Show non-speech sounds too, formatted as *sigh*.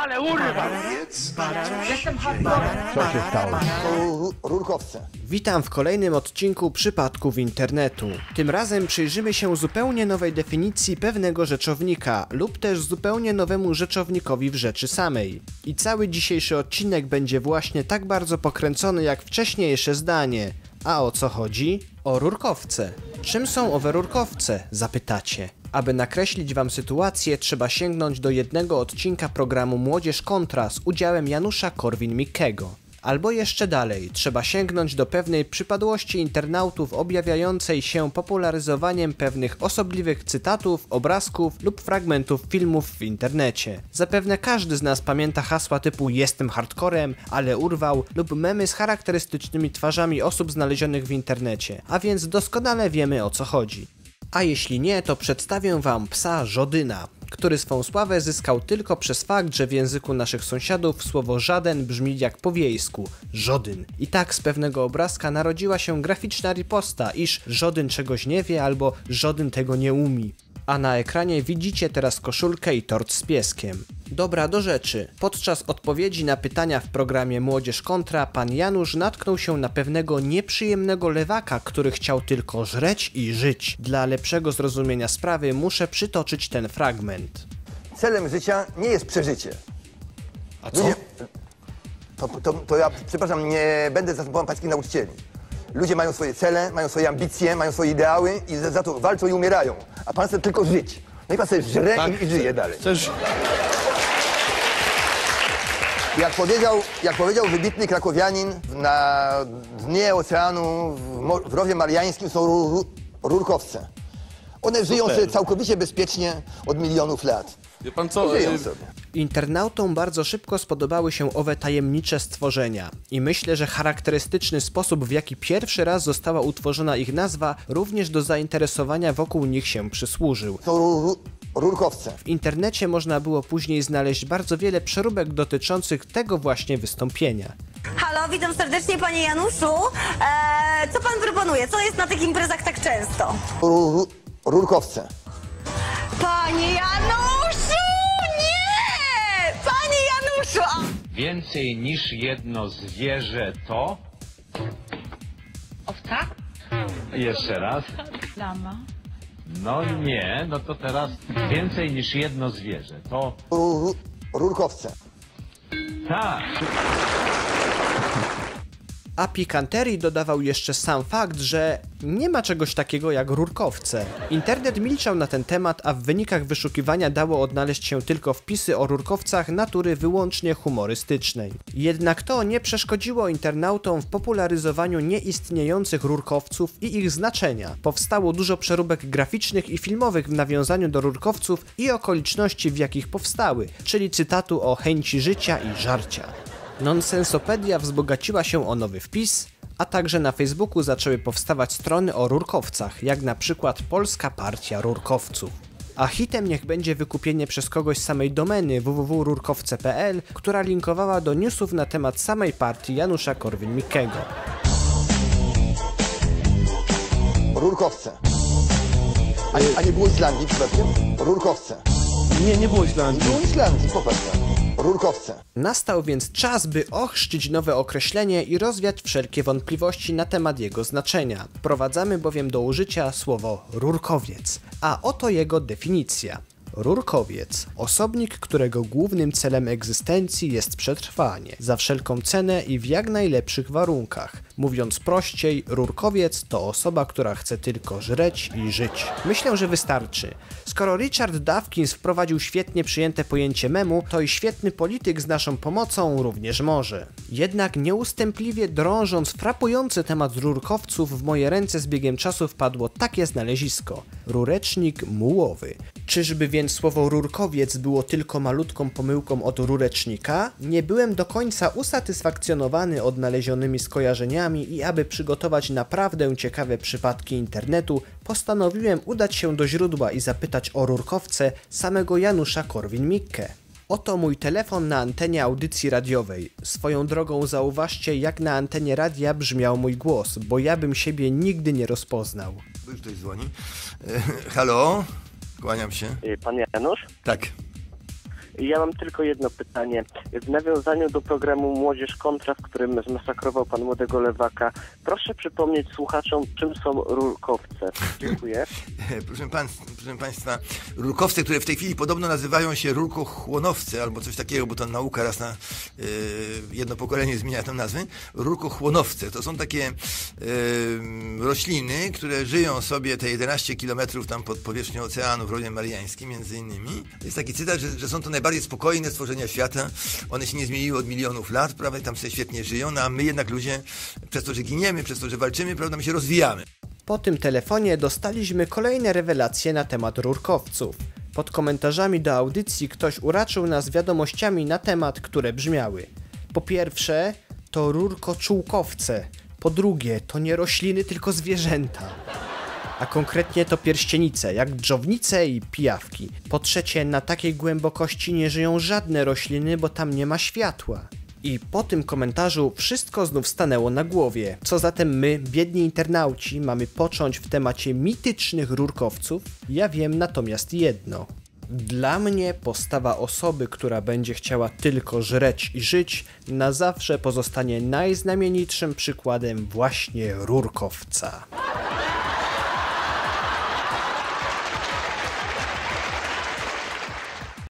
Ale urwa! Jestem hardcorem. Co się stało? Ru- Rurkowce. Witam w kolejnym odcinku Przypadków Internetu. Tym razem przyjrzymy się zupełnie nowej definicji pewnego rzeczownika lub też zupełnie nowemu rzeczownikowi w rzeczy samej. I cały dzisiejszy odcinek będzie właśnie tak bardzo pokręcony jak wcześniejsze zdanie. A o co chodzi? O rurkowce. Czym są owe rurkowce? Zapytacie. Aby nakreślić wam sytuację, trzeba sięgnąć do jednego odcinka programu Młodzież Kontra z udziałem Janusza Korwin-Mikkego. Albo jeszcze dalej, trzeba sięgnąć do pewnej przypadłości internautów objawiającej się popularyzowaniem pewnych osobliwych cytatów, obrazków lub fragmentów filmów w internecie. Zapewne każdy z nas pamięta hasła typu jestem hardcorem, ale urwał lub memy z charakterystycznymi twarzami osób znalezionych w internecie, a więc doskonale wiemy o co chodzi. A jeśli nie, to przedstawię wam psa Żodyna, który swą sławę zyskał tylko przez fakt, że w języku naszych sąsiadów słowo żaden brzmi jak po wiejsku żodyn. I tak z pewnego obrazka narodziła się graficzna riposta, iż żodyn czegoś nie wie albo żodyn tego nie umi. A na ekranie widzicie teraz koszulkę i tort z pieskiem. Dobra, do rzeczy. Podczas odpowiedzi na pytania w programie Młodzież Kontra, pan Janusz natknął się na pewnego nieprzyjemnego lewaka, który chciał tylko żreć i żyć. Dla lepszego zrozumienia sprawy muszę przytoczyć ten fragment. Celem życia nie jest przeżycie. A co? Ludzie... To, to, to ja, przepraszam, nie będę zastępował pańskich nauczycieli. Ludzie mają swoje cele, mają swoje ambicje, mają swoje ideały i za, za to walczą i umierają. A pan chce tylko żyć. No i pan sobie żre i, i żyje dalej. Chcesz... Jak powiedział, jak powiedział wybitny krakowianin, na dnie oceanu, w, rowie mariańskim są ru, ru, rurkowce. One żyją sobie całkowicie bezpiecznie od milionów lat. Wie pan co? Żyją y, sobie. Internautom bardzo szybko spodobały się owe tajemnicze stworzenia i myślę, że charakterystyczny sposób, w jaki pierwszy raz została utworzona ich nazwa, również do zainteresowania wokół nich się przysłużył. Są rurkowce. W internecie można było później znaleźć bardzo wiele przeróbek dotyczących tego właśnie wystąpienia. Halo, witam serdecznie panie Januszu. Eee, co pan proponuje? Co jest na tych imprezach tak często? Ru, ru, rurkowce. Panie Januszu! Nie! Panie Januszu! A- Więcej niż jedno zwierzę to... Owca? Jeszcze raz. Lama. No nie, no to teraz więcej niż jedno zwierzę to... Ru, ru, rurkowce. Tak. A pikanterii dodawał jeszcze sam fakt, że nie ma czegoś takiego jak rurkowce. Internet milczał na ten temat, a w wynikach wyszukiwania dało odnaleźć się tylko wpisy o rurkowcach natury wyłącznie humorystycznej. Jednak to nie przeszkodziło internautom w popularyzowaniu nieistniejących rurkowców i ich znaczenia. Powstało dużo przeróbek graficznych i filmowych w nawiązaniu do rurkowców i okoliczności w jakich powstały, czyli cytatu o chęci życia i żarcia. Nonsensopedia wzbogaciła się o nowy wpis, a także na Facebooku zaczęły powstawać strony o rurkowcach, jak na przykład Polska Partia Rurkowców. A hitem niech będzie wykupienie przez kogoś samej domeny www.rurkowce.pl, która linkowała do newsów na temat samej partii Janusza Korwin-Mikkego. Rurkowce. A, nie- a nie było Islandii przypadkiem? Rurkowce. Nie, nie było Islandii. Było Islandii, popatrz tam. Rurkowce. Nastał więc czas, by ochrzcić nowe określenie i rozwiać wszelkie wątpliwości na temat jego znaczenia. Wprowadzamy bowiem do użycia słowo rurkowiec, a oto jego definicja. Rurkowiec. Osobnik, którego głównym celem egzystencji jest przetrwanie, za wszelką cenę i w jak najlepszych warunkach. Mówiąc prościej, rurkowiec to osoba, która chce tylko żreć i żyć. Myślę, że wystarczy. Skoro Richard Dawkins wprowadził świetnie przyjęte pojęcie memu, to i świetny polityk z naszą pomocą również może. Jednak nieustępliwie drążąc frapujący temat rurkowców, w moje ręce z biegiem czasu wpadło takie znalezisko. Rurecznik mułowy. Czyżby więc słowo rurkowiec było tylko malutką pomyłką od rurecznika? Nie byłem do końca usatysfakcjonowany odnalezionymi skojarzeniami i aby przygotować naprawdę ciekawe przypadki internetu, postanowiłem udać się do źródła i zapytać o rurkowce samego Janusza Korwin-Mikke. Oto mój telefon na antenie audycji radiowej. Swoją drogą zauważcie, jak na antenie radia brzmiał mój głos, bo ja bym siebie nigdy nie rozpoznał. Już ktoś dzwoni. E, halo? Kłaniam się. Y, Pan Janusz? Tak. Ja mam tylko jedno pytanie. W nawiązaniu do programu Młodzież Kontra, w którym zmasakrował pan młodego lewaka, proszę przypomnieć słuchaczom, czym są rurkowce. Dziękuję. *laughs* Proszę, pan, proszę Państwa, rurkowce, które w tej chwili podobno nazywają się rurkochłonowce albo coś takiego, bo to nauka raz na y, jedno pokolenie zmienia tę nazwę. Rurkochłonowce to są takie y, rośliny, które żyją sobie te 11 kilometrów tam pod powierzchnią oceanu w Rowie Mariańskim między innymi. Jest taki cytat, że, że są to najbardziej spokojne stworzenia świata. One się nie zmieniły od milionów lat, prawda, i tam sobie świetnie żyją, no a my jednak ludzie, przez to, że giniemy, przez to, że walczymy, prawda, my się rozwijamy. Po tym telefonie dostaliśmy kolejne rewelacje na temat rurkowców. Pod komentarzami do audycji ktoś uraczył nas wiadomościami na temat, które brzmiały. Po pierwsze, to rurkoczółkowce. Po drugie, to nie rośliny, tylko zwierzęta. A konkretnie to pierścienice, jak dżownice i pijawki. Po trzecie, na takiej głębokości nie żyją żadne rośliny, bo tam nie ma światła. I po tym komentarzu wszystko znów stanęło na głowie. Co zatem my, biedni internauci, mamy począć w temacie mitycznych rurkowców? Ja wiem natomiast jedno. Dla mnie postawa osoby, która będzie chciała tylko żreć i żyć, na zawsze pozostanie najznamienitszym przykładem właśnie rurkowca.